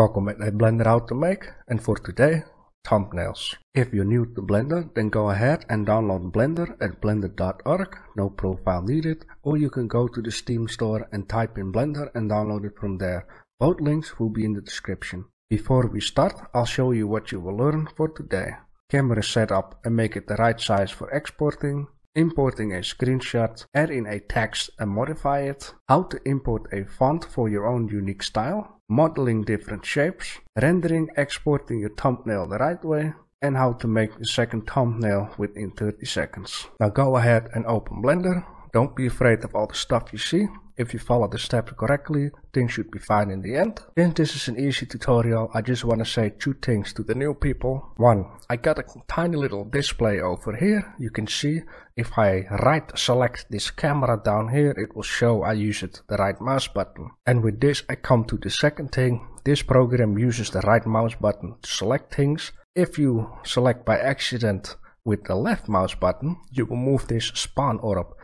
Welcome at a Blender How to Make and for today, thumbnails. If you're new to Blender, then go ahead and download Blender at blender.org, no profile needed, or you can go to the Steam store and type in Blender and download it from there. Both links will be in the description. Before we start, I'll show you what you will learn for today. Camera setup and make it the right size for exporting, importing a screenshot, add in a text and modify it, how to import a font for your own unique style, modeling different shapes, rendering, exporting your thumbnail the right way, and how to make the second thumbnail within 30 seconds. Now go ahead and open Blender. Don't be afraid of all the stuff you see. If you follow the steps correctly, things should be fine in the end. Since this is an easy tutorial, I just want to say two things to the new people. One, I got a tiny little display over here. You can see if I right select this camera down here, it will show I use it the right mouse button. And with this, I come to the second thing. This program uses the right mouse button to select things. If you select by accident with the left mouse button, you will move this spawn orb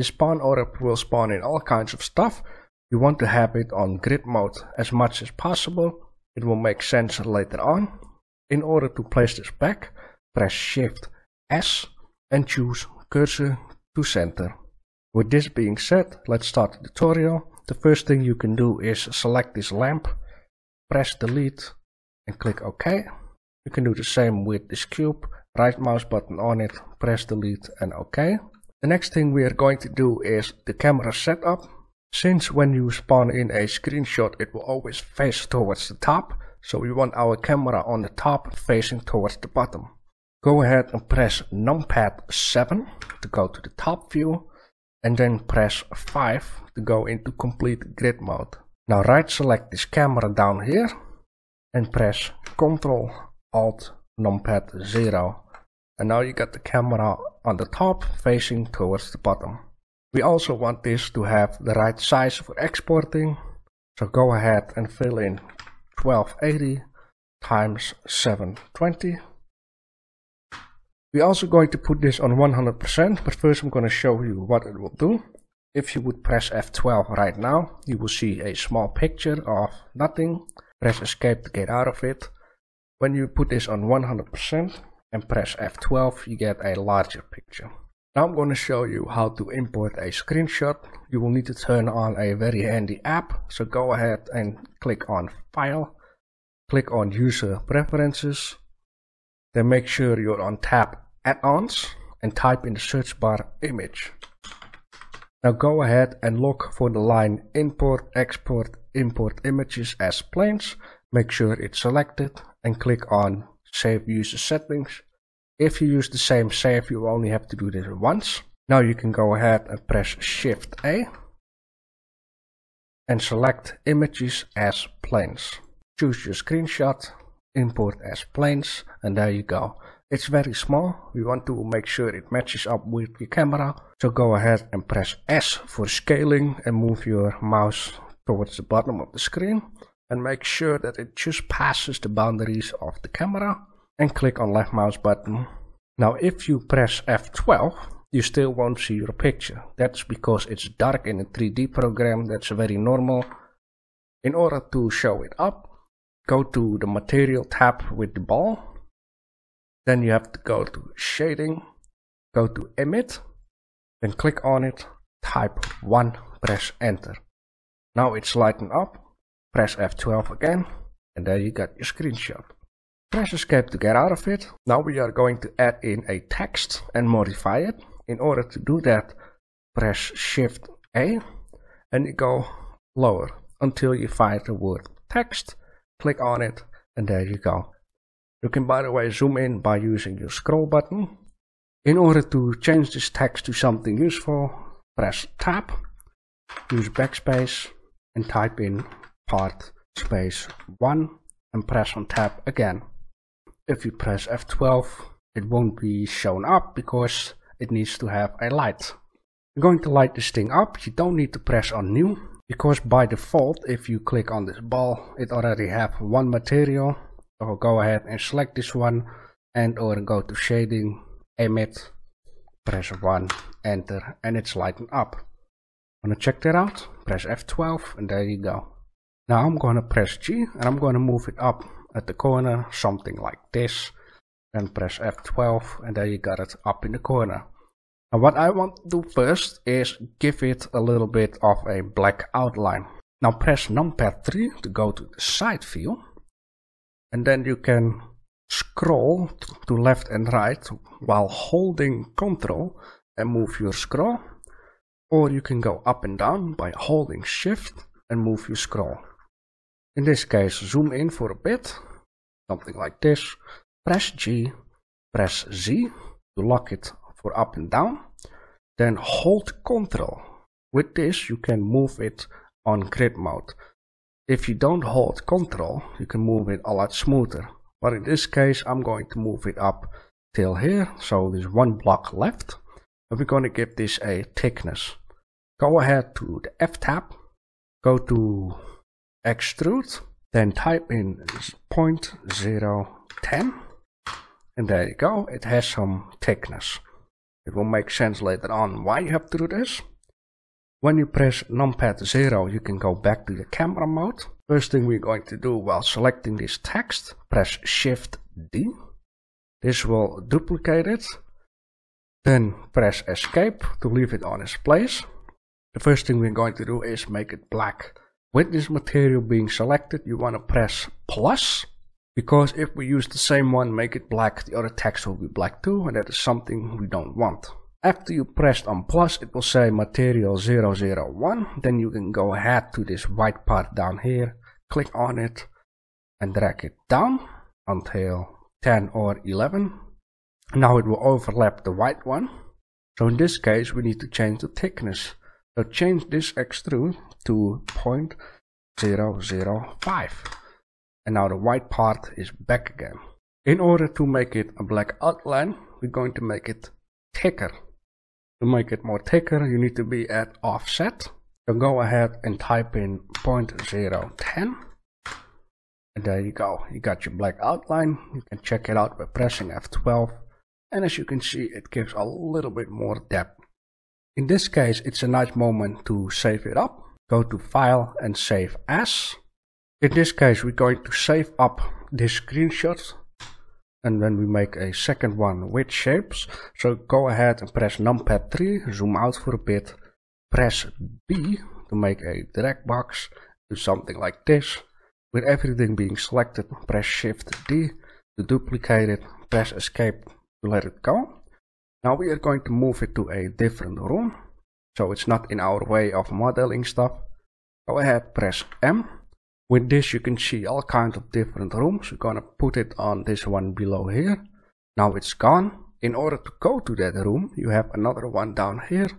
the spawn orb will spawn in all kinds of stuff. You want to have it on grid mode as much as possible. It will make sense later on. In order to place this back, press Shift S and choose cursor to center. With this being said, let's start the tutorial. The first thing you can do is select this lamp, press delete and click OK. You can do the same with this cube, right mouse button on it, press delete and OK. The next thing we are going to do is the camera setup. Since when you spawn in a screenshot it will always face towards the top, so we want our camera on the top facing towards the bottom. Go ahead and press numpad 7 to go to the top view and then press 5 to go into complete grid mode. Now right select this camera down here and press Ctrl Alt numpad 0 and now you got the camera on the top facing towards the bottom. We also want this to have the right size for exporting. So go ahead and fill in 1280 times 720. We're also going to put this on 100%, but first I'm going to show you what it will do. If you would press F12 right now, you will see a small picture of nothing. Press escape to get out of it. When you put this on 100%, and press F12 you get a larger picture. Now I'm going to show you how to import a screenshot. You will need to turn on a very handy app. So go ahead and click on File. Click on User Preferences. Then make sure you're on tab Add-ons and type in the search bar Image. Now go ahead and look for the line Import, Export, Import Images as Planes. Make sure it's selected and click on save user settings. If you use the same save, you only have to do this once. Now you can go ahead and press Shift A and select images as planes. Choose your screenshot, import as planes, and there you go. It's very small. We want to make sure it matches up with your camera. So go ahead and press S for scaling and move your mouse towards the bottom of the screen and make sure that it just passes the boundaries of the camera and click on left mouse button. Now if you press F12 you still won't see your picture. That's because it's dark in a 3D program, that's very normal. In order to show it up, go to the material tab with the ball. Then you have to go to shading, go to emit, then click on it, type 1, press enter. Now it's lighting up, Press F12 again, and there you got your screenshot. Press escape to get out of it. Now we are going to add in a text and modify it. In order to do that, press Shift A and you go lower until you find the word text. Click on it and there you go. You can by the way zoom in by using your scroll button. In order to change this text to something useful, press Tab, use backspace and type in part space 1 and press on tab again. If you press F12 it won't be shown up because it needs to have a light. You're going to light this thing up, you don't need to press on new because by default if you click on this ball it already have one material. So go ahead and select this one and or go to shading, emit, press 1, enter and it's lighting up. Wanna check that out? Press F12 and there you go. Now I'm going to press G and I'm going to move it up at the corner, something like this. Then press F12 and there you got it up in the corner. Now what I want to do first is give it a little bit of a black outline. Now press numpad 3 to go to the side view. And then you can scroll to left and right while holding Ctrl and move your scroll. Or you can go up and down by holding shift and move your scroll. In this case, zoom in for a bit, something like this. Press G, press Z to lock it for up and down. Then hold Ctrl. With this, you can move it on grid mode. If you don't hold Ctrl, you can move it a lot smoother. But in this case, I'm going to move it up till here. So there's one block left. And we're going to give this a thickness. Go ahead to the F tab. Go to extrude. Then type in 0.010. And there you go. It has some thickness. It will make sense later on why you have to do this. When you press numpad 0, you can go back to the camera mode. First thing we're going to do while selecting this text, press Shift D. This will duplicate it. Then press Escape to leave it on its place. The first thing we're going to do is make it black. With this material being selected, you want to press plus. Because if we use the same one, make it black, the other text will be black too, and that is something we don't want. After you pressed on plus, it will say material 001. Then you can go ahead to this white part down here, click on it, and drag it down until 10 or 11. Now it will overlap the white one. So in this case, we need to change the thickness. So change this extrude to 0.005. And now the white part is back again. In order to make it a black outline, we're going to make it thicker. To make it more thicker, you need to be at offset. So go ahead and type in 0.010. And there you go. You got your black outline. You can check it out by pressing F12. And as you can see, it gives a little bit more depth. In this case, it's a nice moment to save it up. Go to File and Save As. In this case, we're going to save up this screenshot and then we make a second one with shapes. So go ahead and press numpad 3, zoom out for a bit, press B to make a drag box, do something like this. With everything being selected, press shift D to duplicate it, press escape to let it go. Now we are going to move it to a different room, so it's not in our way of modeling stuff. Go ahead, press M with this you can see all kinds of different rooms. We're gonna put it on this one below here. Now it's gone. In order to go to that room, you have another one down here.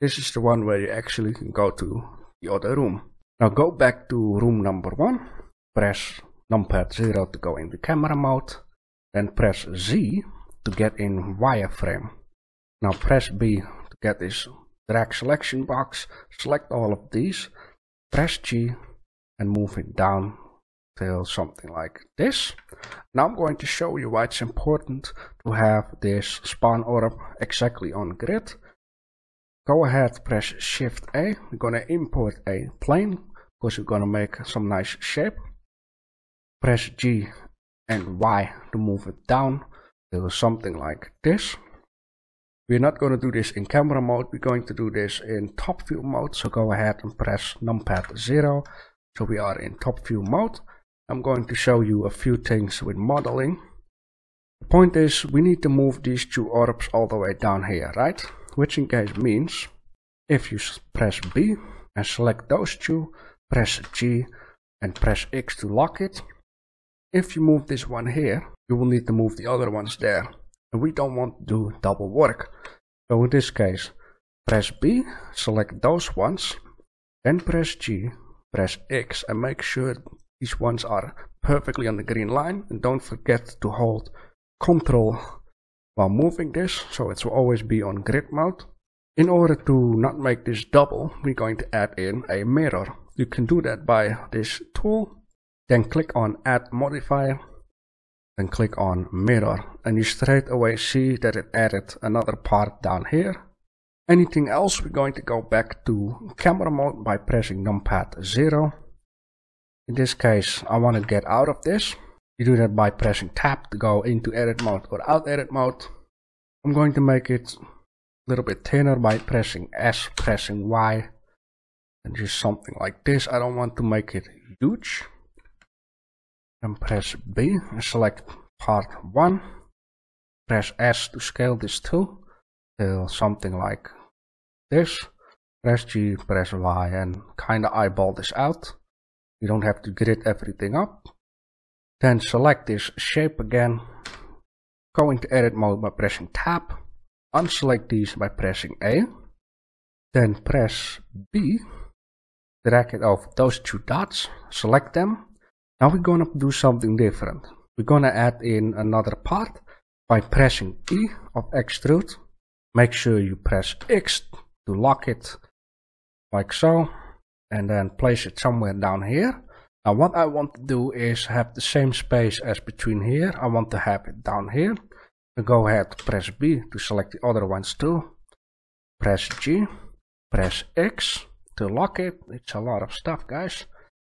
This is the one where you actually can go to the other room. Now go back to room number one. Press numpad 0 to go into camera mode. Then press Z to get in wireframe. Now press B to get this drag selection box. Select all of these. Press G and move it down till something like this. Now I'm going to show you why it's important to have this spawn orb exactly on grid. Go ahead, press Shift A. We're going to import a plane because we're going to make some nice shape. Press G and Y to move it down to something like this. We're not going to do this in camera mode, we're going to do this in top view mode. So go ahead and press numpad 0 so we are in top view mode. I'm going to show you a few things with modeling. The point is we need to move these two orbs all the way down here, right? Which in case means if you press B and select those two, press G and press X to lock it. If you move this one here, you will need to move the other ones there. And we don't want to do double work. So in this case, press B, select those ones, then press G press X and make sure these ones are perfectly on the green line and don't forget to hold Ctrl while moving this so it will always be on grid mode. In order to not make this double, we're going to add in a mirror. You can do that by this tool, then click on add modifier, then click on mirror and you straight away see that it added another part down here Anything else, we're going to go back to camera mode by pressing numpad 0. In this case, I want to get out of this. You do that by pressing tab to go into edit mode or out edit mode. I'm going to make it a little bit thinner by pressing S, pressing Y, and just something like this. I don't want to make it huge. And press B and select part 1. Press S to scale this to till something like this. Press G, press Y and kinda eyeball this out. You don't have to grid everything up. Then select this shape again. Go into edit mode by pressing tab. Unselect these by pressing A. Then press B. Drag it over those two dots. Select them. Now we're gonna do something different. We're gonna add in another part by pressing E of extrude. Make sure you press X to lock it like so and then place it somewhere down here now what I want to do is have the same space as between here. I want to have it down here. Go ahead, press B to select the other ones too. Press G, press X to lock it. It's a lot of stuff guys.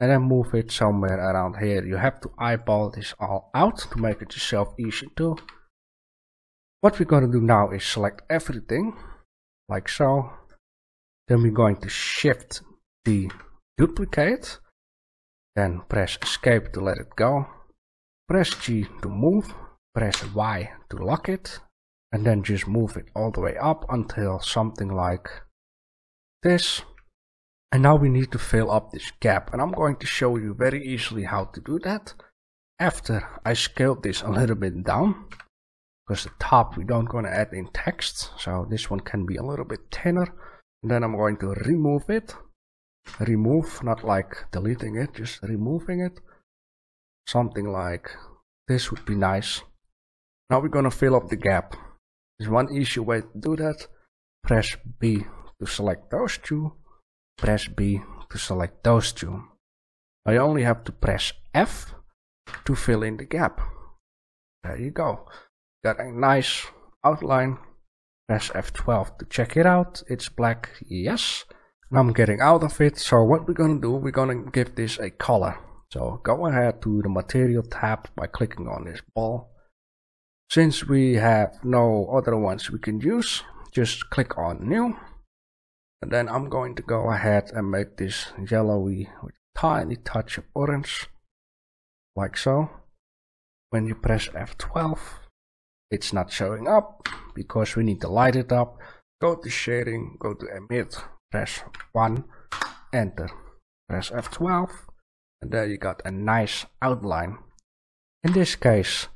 And then move it somewhere around here. You have to eyeball this all out to make it yourself easy too. What we're going to do now is select everything like so. Then we're going to shift the duplicate then press escape to let it go. Press G to move. Press Y to lock it. And then just move it all the way up until something like this. And now we need to fill up this gap. And I'm going to show you very easily how to do that. After I scaled this a little bit down. Because the top we don't going to add in text. So this one can be a little bit thinner. And then I'm going to remove it remove, not like deleting it, just removing it. Something like this would be nice. Now we're gonna fill up the gap. There's one easy way to do that. Press B to select those two. Press B to select those two. I only have to press F to fill in the gap. There you go. Got a nice outline. Press F12 to check it out. It's black, yes. Now I'm getting out of it. So what we're gonna do, we're gonna give this a color. So go ahead to the material tab by clicking on this ball. Since we have no other ones we can use, just click on new. And then I'm going to go ahead and make this yellowy with a tiny touch of orange. Like so. When you press F12, it's not showing up because we need to light it up. Go to shading, go to emit, press 1 enter press F12 and there you got a nice outline in this case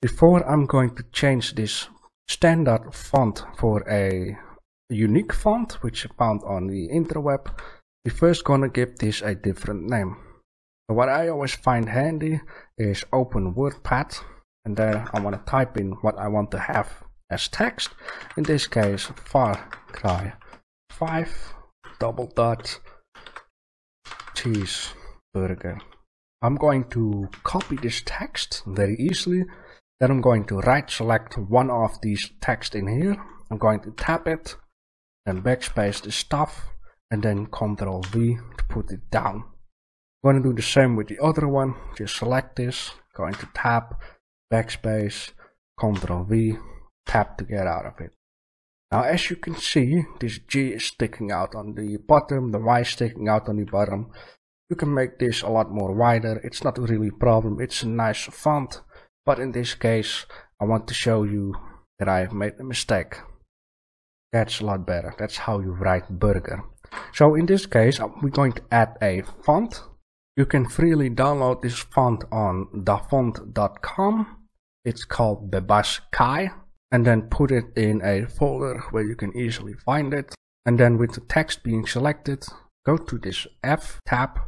before I'm going to change this standard font for a unique font which is found on the interweb we first gonna give this a different name what I always find handy is open WordPad and there I want to type in what I want to have as text in this case Far Cry 5 double dot cheeseburger. I'm going to copy this text very easily. Then I'm going to right select one of these text in here. I'm going to tap it, then backspace the stuff, and then Ctrl er V to put it down. I'm going to do the same with the other one. Just select this, going to tap, backspace, Ctrl er V, tap to get out of it. Now as you can see, this G is sticking out on the bottom, the Y is sticking out on the bottom. You can make this a lot more wider, it's not really a problem, it's a nice font. But in this case, I want to show you that I've made a mistake. That's a lot better, that's how you write burger. So in this case, uh, we're going to add a font. You can freely download this font on dafont.com. It's called Bebas Kai and then put it in a folder where you can easily find it. And then with the text being selected, go to this F tab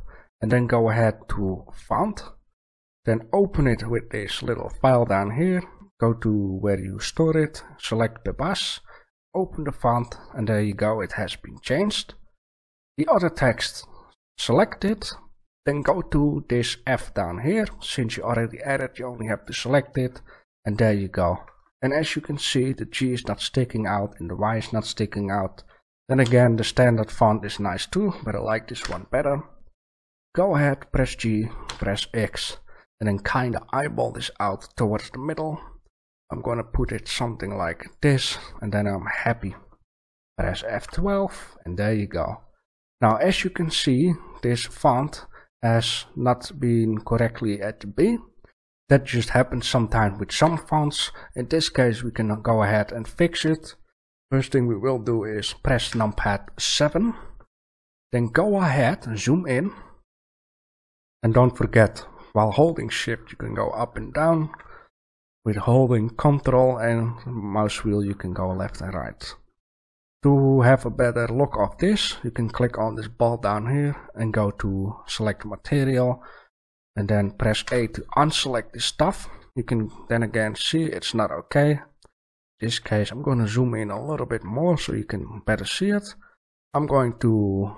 and then go ahead to font. Then open it with this little file down here. Go to where you store it, select bus, open the font, and there you go, it has been changed. The other text, select it, then go to this F down here. Since you already added, you only have to select it, and there you go. And as you can see, the G is not sticking out and the Y is not sticking out. Then again, the standard font is nice too, but I like this one better. go ahead, press G, press X, and then kinda eyeball this out towards the middle. I'm gonna put it something like this, and then I'm happy. Press F12, and there you go. Now, as you can see, this font has not been correctly at B. That just happens sometimes with some fonts. In this case, we can go ahead and fix it. First thing we will do is press numpad 7. Then go ahead and zoom in. And don't forget, while holding shift you can go up and down. With holding control and mouse wheel you can go left and right. To have a better look of this, you can click on this ball down here and go to select material and then press A to unselect this stuff. You can then again see it's not okay. In this case I'm going to zoom in a little bit more so you can better see it. I'm going to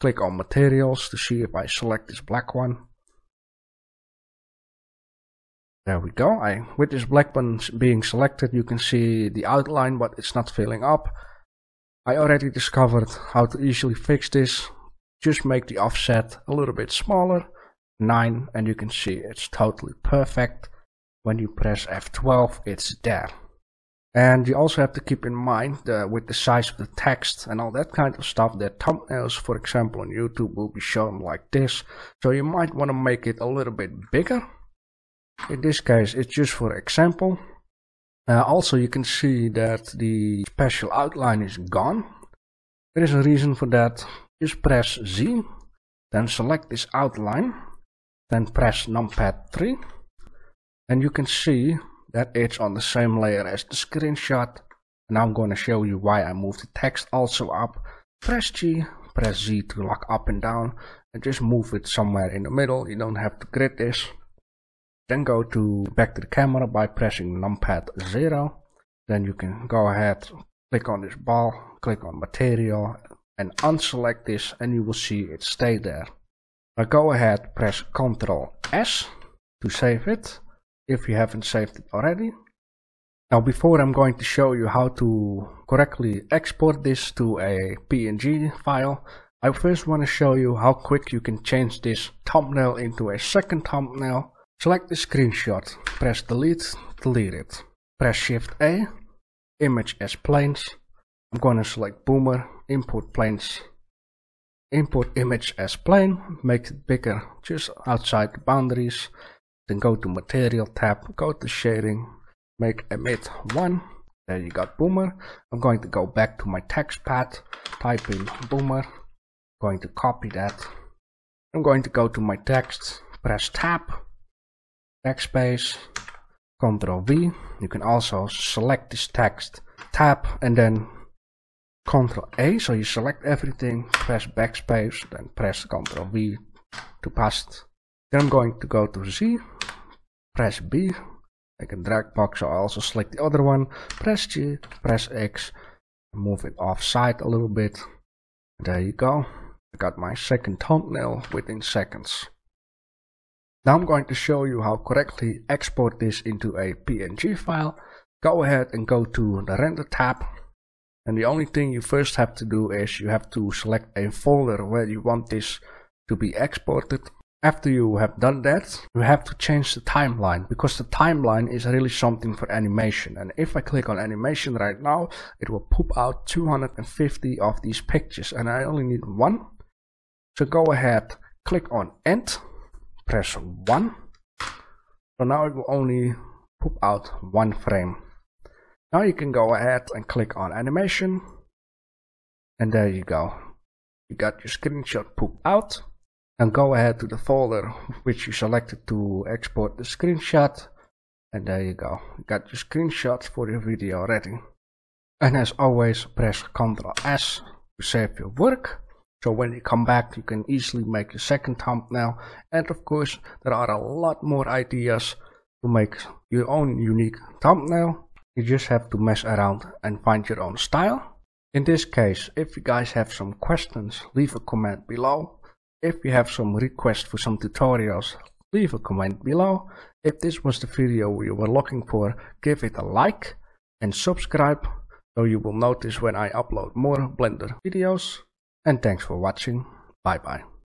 click on materials to see if I select this black one. There we go. I, with this black one being selected you can see the outline but it's not filling up. I already discovered how to easily fix this. Just make the offset a little bit smaller, 9, and you can see it's totally perfect. When you press F12, it's there. And you also have to keep in mind uh, with the size of the text and all that kind of stuff that thumbnails, for example, on YouTube will be shown like this. So you might want to make it a little bit bigger. In this case, it's just for example. Uh, also, you can see that the special outline is gone. There is a reason for that. Just press Z, then select this outline, then press numpad 3, and you can see that it's on the same layer as the screenshot. And I'm going to show you why I moved the text also up. Press G, press Z to lock up and down, and just move it somewhere in the middle. You don't have to grid this. Then go to back to the camera by pressing numpad 0. Then you can go ahead, click on this ball, click on material and unselect this and you will see it stay there. Now go ahead, press Ctrl S to save it if you haven't saved it already. Now before I'm going to show you how to correctly export this to a PNG file, I first want to show you how quick you can change this thumbnail into a second thumbnail Select the screenshot, press delete, delete it. Press shift A, image as planes. I'm going to select boomer, import planes. Import image as plane, make it bigger just outside the boundaries. Then go to material tab, go to shading, make emit 1. There you got boomer. I'm going to go back to my text pad, type in boomer. I'm going to copy that. I'm going to go to my text, press tab, backspace, Control V. You can also select this text, tab, and then Control A. So you select everything, press backspace, then press Control V to paste. Then I'm going to go to Z, press B. I can drag box. So I also select the other one, press G, press X, move it offside a little bit. There you go. I got my second thumbnail within seconds. Now I'm going to show you how correctly export this into a PNG file. Go ahead and go to the render tab. And the only thing you first have to do is you have to select a folder where you want this to be exported. After you have done that, you have to change the timeline because the timeline is really something for animation. And if I click on animation right now, it will poop out 250 of these pictures and I only need one. So go ahead, click on end press 1 so now it will only poop out one frame. Now you can go ahead and click on animation. And there you go. You got your screenshot poop out. And go ahead to the folder which you selected to export the screenshot. And there you go. You got your screenshots for your video ready. And as always press ctrl s to save your work so when you come back, you can easily make a second thumbnail. And of course, there are a lot more ideas to make your own unique thumbnail. You just have to mess around and find your own style. In this case, if you guys have some questions, leave a comment below. If you have some requests for some tutorials, leave a comment below. If this was the video you were looking for, give it a like and subscribe so you will notice when I upload more Blender videos. And thanks for watching. Bye bye.